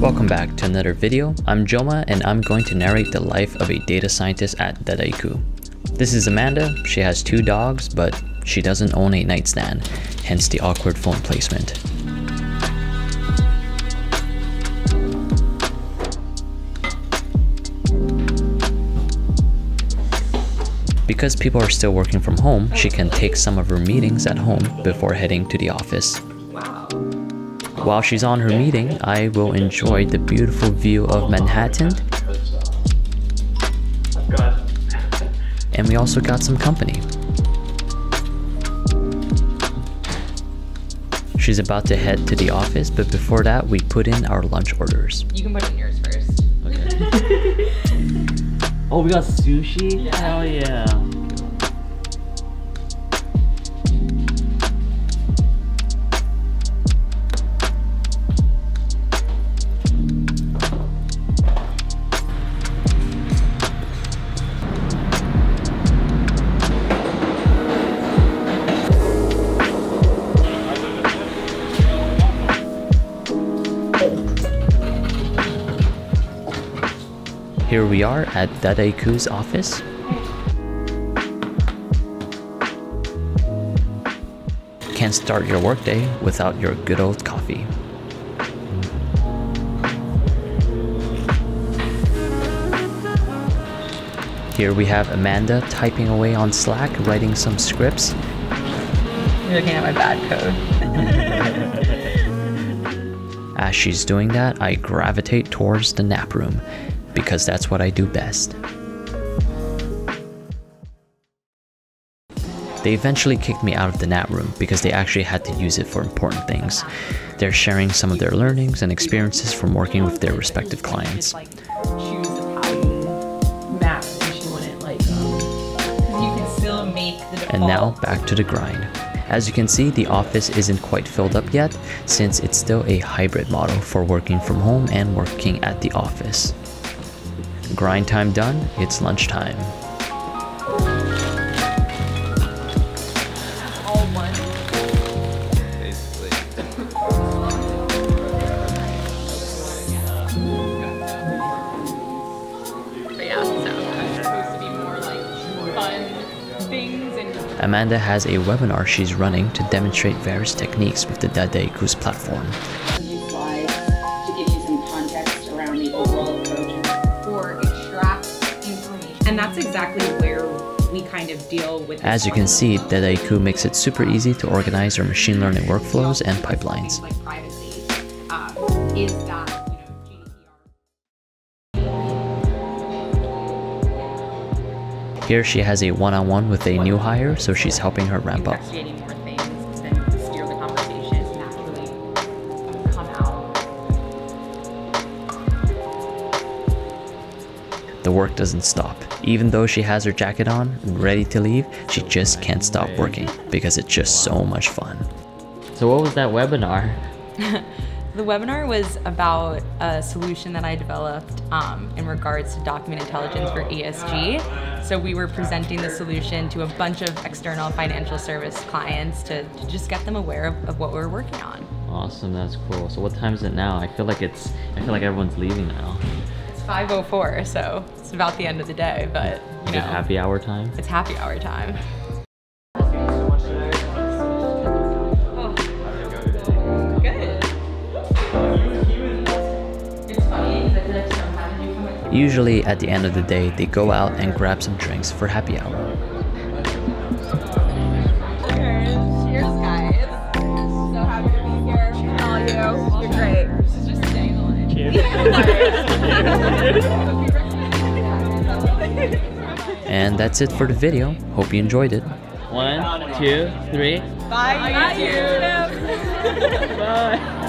Welcome back to another video. I'm Joma and I'm going to narrate the life of a data scientist at Dataiku. This is Amanda. She has two dogs, but she doesn't own a nightstand, hence the awkward phone placement. Because people are still working from home, she can take some of her meetings at home before heading to the office. Wow. While she's on her meeting, I will enjoy the beautiful view of Manhattan. And we also got some company. She's about to head to the office, but before that, we put in our lunch orders. You can put in yours first. Okay. oh, we got sushi? Yeah. Hell yeah. Here we are at Dataiku's office. Can't start your workday without your good old coffee. Here we have Amanda typing away on Slack, writing some scripts. You're looking at my bad code. As she's doing that, I gravitate towards the nap room because that's what I do best. They eventually kicked me out of the nap room because they actually had to use it for important things. They're sharing some of their learnings and experiences from working with their respective clients. Like choose of how you map and she wouldn't like um, because you can still make the default. And now back to the grind. As you can see, the office isn't quite filled up yet since it's still a hybrid model for working from home and working at the office. Grind time done, it's lunchtime. Amanda has a webinar she's running to demonstrate various techniques with the Dataiku's platform. That's exactly where we kind of deal with. As you can see, Dataiku makes it super easy to organize your machine learning workflows and pipelines. Like privacy um, is that you know GDPR. Here she has a one-on-one with a new hire, so she's helping her ramp up. The work doesn't stop. Even though she has her jacket on and ready to leave, she just can't stop working because it's just so much fun. So what was that webinar? The webinar was about a solution that I developed um, in regards to document intelligence for ESG. So we were presenting the solution to a bunch of external financial service clients to, to just get them aware of, of what we're working on. Awesome, that's cool. So what time is it now? I feel like it's I feel like everyone's leaving now. It's 5:04, so it's about the end of the day, but you know, it happy hour time? it's happy hour time. Usually at the end of the day, they go out and grab some drinks for happy hour. And that's it for the video. Hope you enjoyed it. One, two, three. Bye, YouTube. Bye.